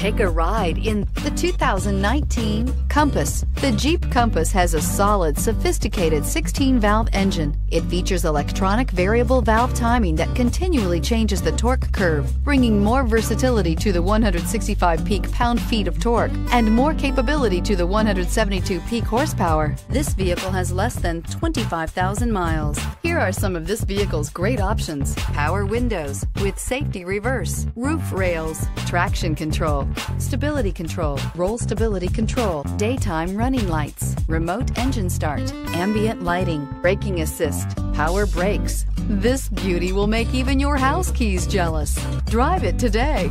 Take a ride in the 2019 Compass. The Jeep Compass has a solid, sophisticated 16 valve engine. It features electronic variable valve timing that continually changes the torque curve, bringing more versatility to the 165 peak pound feet of torque and more capability to the 172 peak horsepower. This vehicle has less than 25,000 miles. Here are some of this vehicle's great options power windows with safety reverse, roof rails, traction control, stability control, roll stability control, daytime running lights, remote engine start, ambient lighting, braking assist, power brakes. This beauty will make even your house keys jealous. Drive it today.